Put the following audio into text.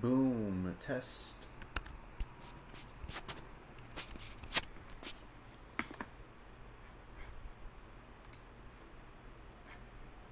Boom. Test.